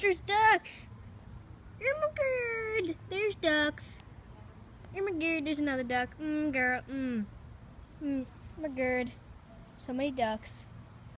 there's ducks. Oh my god. There's ducks. Oh my god, there's another duck. Mmm, girl. Mmm. Mmm, my god. So many ducks.